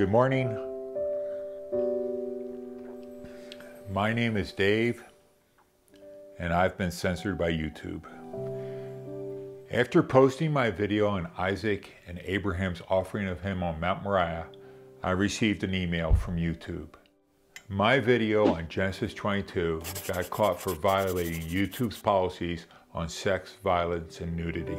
Good morning. My name is Dave, and I've been censored by YouTube. After posting my video on Isaac and Abraham's offering of him on Mount Moriah, I received an email from YouTube. My video on Genesis 22 got caught for violating YouTube's policies on sex, violence, and nudity.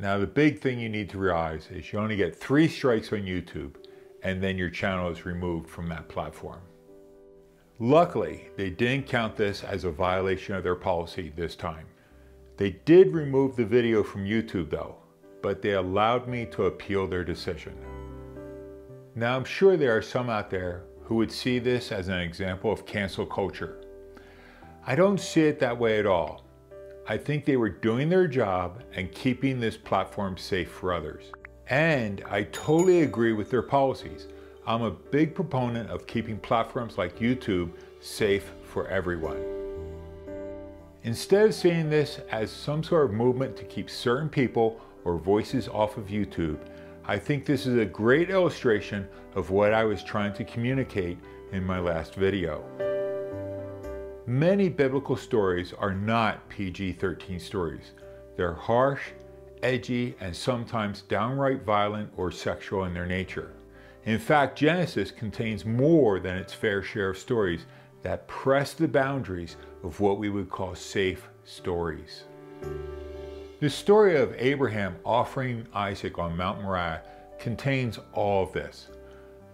Now, the big thing you need to realize is you only get three strikes on YouTube, and then your channel is removed from that platform. Luckily, they didn't count this as a violation of their policy this time. They did remove the video from YouTube though, but they allowed me to appeal their decision. Now, I'm sure there are some out there who would see this as an example of cancel culture. I don't see it that way at all. I think they were doing their job and keeping this platform safe for others. And I totally agree with their policies. I'm a big proponent of keeping platforms like YouTube safe for everyone. Instead of seeing this as some sort of movement to keep certain people or voices off of YouTube, I think this is a great illustration of what I was trying to communicate in my last video. Many biblical stories are not PG 13 stories. They're harsh, edgy, and sometimes downright violent or sexual in their nature. In fact, Genesis contains more than its fair share of stories that press the boundaries of what we would call safe stories. The story of Abraham offering Isaac on Mount Moriah contains all of this.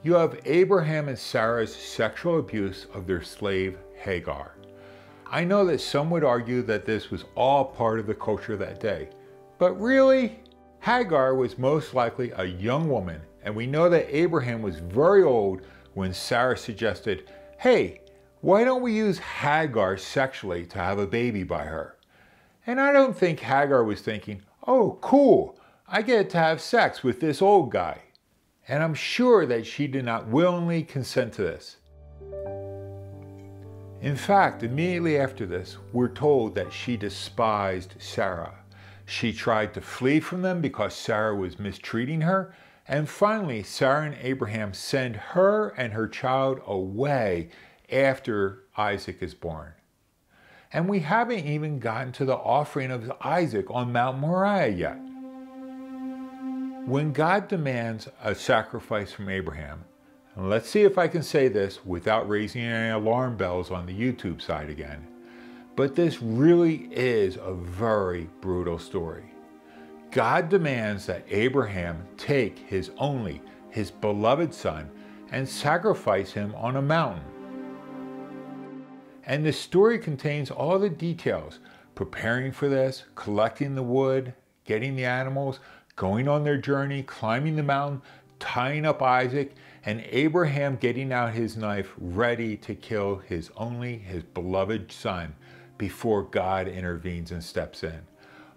You have Abraham and Sarah's sexual abuse of their slave Hagar. I know that some would argue that this was all part of the culture that day, but really, Hagar was most likely a young woman, and we know that Abraham was very old when Sarah suggested, hey, why don't we use Hagar sexually to have a baby by her? And I don't think Hagar was thinking, oh, cool, I get to have sex with this old guy. And I'm sure that she did not willingly consent to this. In fact, immediately after this, we're told that she despised Sarah. She tried to flee from them because Sarah was mistreating her. And finally, Sarah and Abraham send her and her child away after Isaac is born. And we haven't even gotten to the offering of Isaac on Mount Moriah yet. When God demands a sacrifice from Abraham, and let's see if I can say this without raising any alarm bells on the YouTube side again. But this really is a very brutal story. God demands that Abraham take his only, his beloved son, and sacrifice him on a mountain. And the story contains all the details preparing for this, collecting the wood, getting the animals, going on their journey, climbing the mountain, tying up Isaac, and Abraham getting out his knife ready to kill his only, his beloved son before God intervenes and steps in.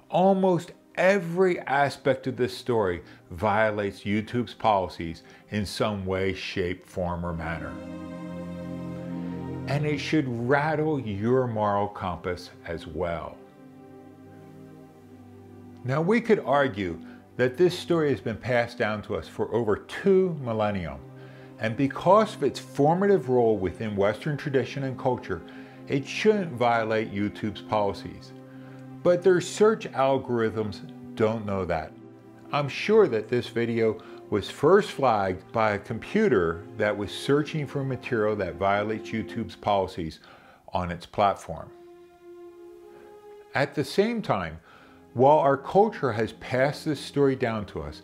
Almost every aspect of this story violates YouTube's policies in some way, shape, form, or manner. And it should rattle your moral compass as well. Now, we could argue that this story has been passed down to us for over two millennia. And because of its formative role within Western tradition and culture, it shouldn't violate YouTube's policies. But their search algorithms don't know that. I'm sure that this video was first flagged by a computer that was searching for material that violates YouTube's policies on its platform. At the same time, while our culture has passed this story down to us,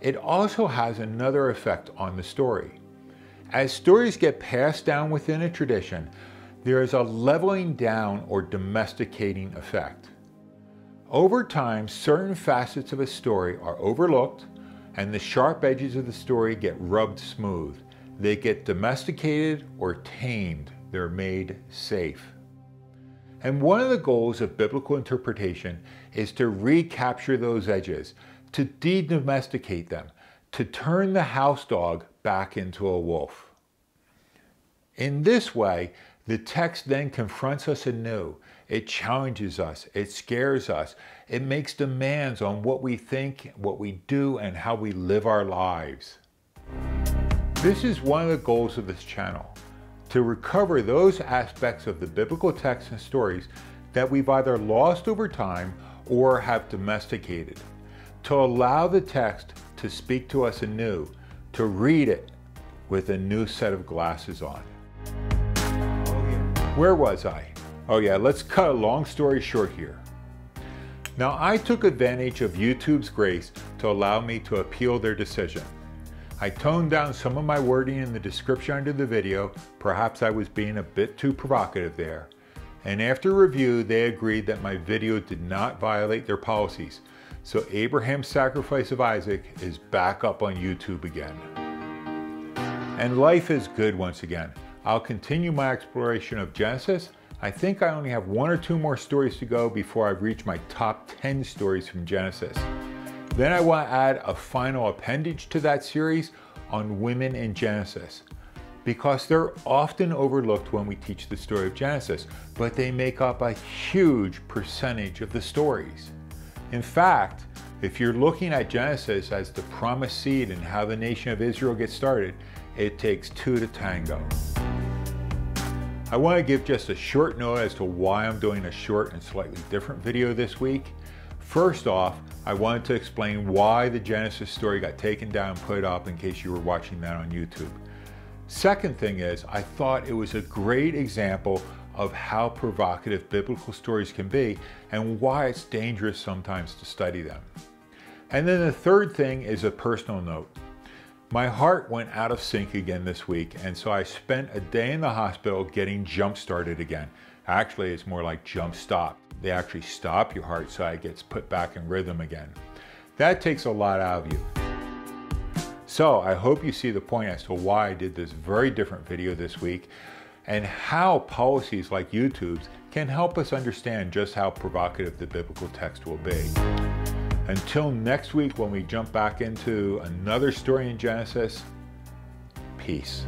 it also has another effect on the story. As stories get passed down within a tradition, there is a leveling down or domesticating effect. Over time, certain facets of a story are overlooked and the sharp edges of the story get rubbed smooth. They get domesticated or tamed. They're made safe. And one of the goals of biblical interpretation is to recapture those edges, to de-domesticate them, to turn the house dog back into a wolf. In this way, the text then confronts us anew. It challenges us, it scares us, it makes demands on what we think, what we do, and how we live our lives. This is one of the goals of this channel, to recover those aspects of the biblical texts and stories that we've either lost over time or have domesticated, to allow the text to speak to us anew, to read it with a new set of glasses on. Where was I? Oh yeah, let's cut a long story short here. Now I took advantage of YouTube's grace to allow me to appeal their decision. I toned down some of my wording in the description under the video, perhaps I was being a bit too provocative there. And after review, they agreed that my video did not violate their policies, so Abraham's sacrifice of Isaac is back up on YouTube again. And life is good once again. I'll continue my exploration of Genesis I think I only have one or two more stories to go before I reach my top 10 stories from Genesis. Then I want to add a final appendage to that series on women in Genesis because they're often overlooked when we teach the story of Genesis, but they make up a huge percentage of the stories. In fact, if you're looking at Genesis as the promised seed and how the nation of Israel gets started, it takes two to tango. I want to give just a short note as to why I'm doing a short and slightly different video this week. First off, I wanted to explain why the Genesis story got taken down and put up in case you were watching that on YouTube. Second thing is, I thought it was a great example of how provocative biblical stories can be and why it's dangerous sometimes to study them. And then the third thing is a personal note. My heart went out of sync again this week, and so I spent a day in the hospital getting jump started again. Actually, it's more like jump stop. They actually stop your heart so it gets put back in rhythm again. That takes a lot out of you. So I hope you see the point as to why I did this very different video this week and how policies like YouTube's can help us understand just how provocative the biblical text will be. Until next week when we jump back into another story in Genesis, peace.